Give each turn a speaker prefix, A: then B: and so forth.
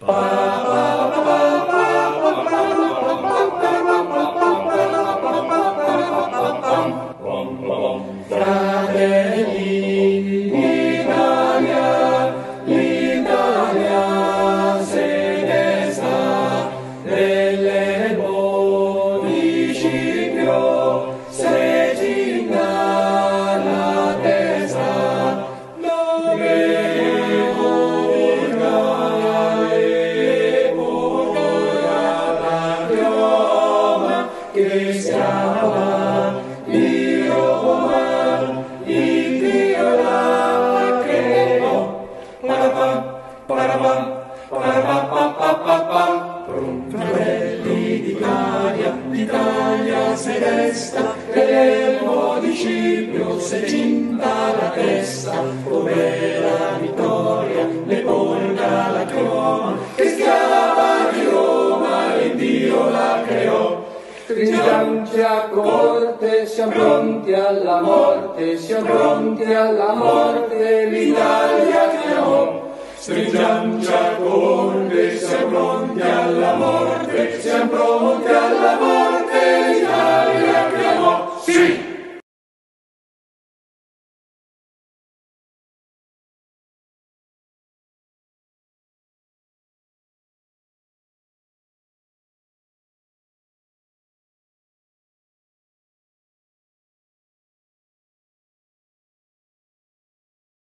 A: Bye.
B: Fratelli d'Italia, l'Italia se ne sta nelle la testa, dove porta e porta la chioma cristiana. parabam, parabam, parabam, Fratelli d'Italia, l'Italia si resta, l'elmo di Cipio si cinta la testa,
C: come la vittoria. a corte, siamo pronti alla morte, siamo pronti alla morte, l'Italia chiamò.
B: Stringiamoci corte, siamo pronti alla morte, siamo pronti alla morte, l'Italia amò, Sì!